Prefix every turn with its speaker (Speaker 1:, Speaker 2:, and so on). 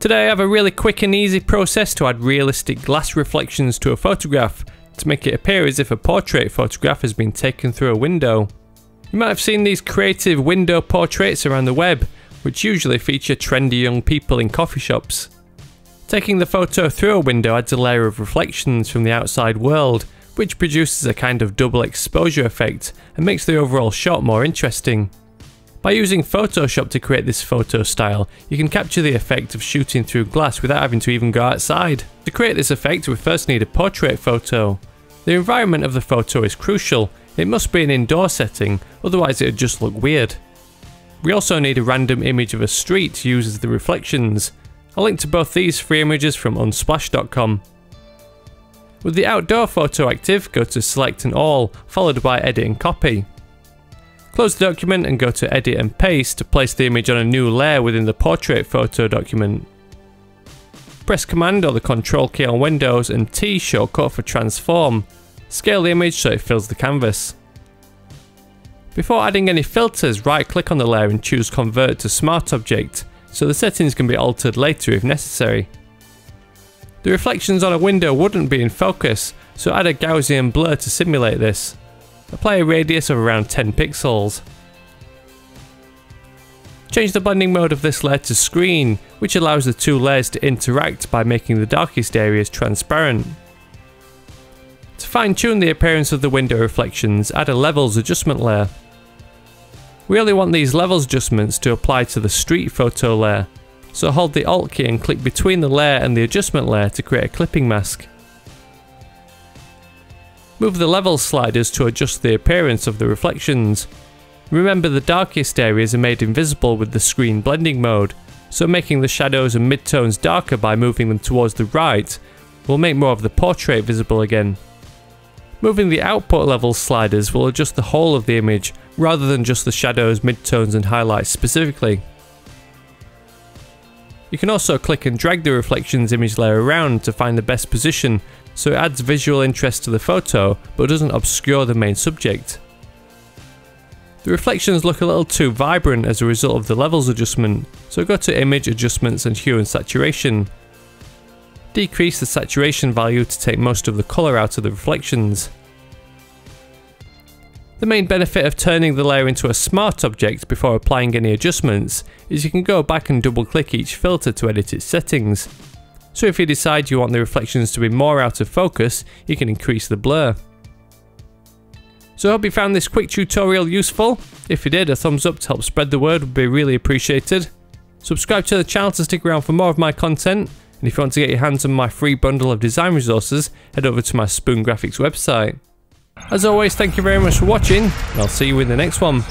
Speaker 1: Today I have a really quick and easy process to add realistic glass reflections to a photograph to make it appear as if a portrait photograph has been taken through a window. You might have seen these creative window portraits around the web, which usually feature trendy young people in coffee shops. Taking the photo through a window adds a layer of reflections from the outside world, which produces a kind of double exposure effect and makes the overall shot more interesting. By using Photoshop to create this photo style, you can capture the effect of shooting through glass without having to even go outside. To create this effect, we first need a portrait photo. The environment of the photo is crucial, it must be an indoor setting, otherwise it would just look weird. We also need a random image of a street to use as the reflections. I'll link to both these free images from unsplash.com. With the outdoor photo active, go to select and all, followed by edit and copy. Close the document and go to edit and paste to place the image on a new layer within the portrait photo document. Press command or the control key on Windows and T shortcut for transform. Scale the image so it fills the canvas. Before adding any filters, right click on the layer and choose convert to smart object, so the settings can be altered later if necessary. The reflections on a window wouldn't be in focus, so add a Gaussian blur to simulate this. Apply a radius of around 10 pixels. Change the blending mode of this layer to screen, which allows the two layers to interact by making the darkest areas transparent. To fine tune the appearance of the window reflections, add a levels adjustment layer. We only want these levels adjustments to apply to the street photo layer, so hold the Alt key and click between the layer and the adjustment layer to create a clipping mask. Move the levels sliders to adjust the appearance of the reflections. Remember the darkest areas are made invisible with the screen blending mode, so making the shadows and midtones darker by moving them towards the right will make more of the portrait visible again. Moving the output level sliders will adjust the whole of the image rather than just the shadows, midtones and highlights specifically. You can also click and drag the reflections image layer around to find the best position so it adds visual interest to the photo but doesn't obscure the main subject. The reflections look a little too vibrant as a result of the levels adjustment, so go to image adjustments and hue and saturation. Decrease the saturation value to take most of the colour out of the reflections. The main benefit of turning the layer into a smart object before applying any adjustments is you can go back and double click each filter to edit its settings. So if you decide you want the reflections to be more out of focus, you can increase the blur. So I hope you found this quick tutorial useful. If you did, a thumbs up to help spread the word would be really appreciated. Subscribe to the channel to stick around for more of my content. And if you want to get your hands on my free bundle of design resources, head over to my Spoon Graphics website. As always, thank you very much for watching, I'll see you in the next one.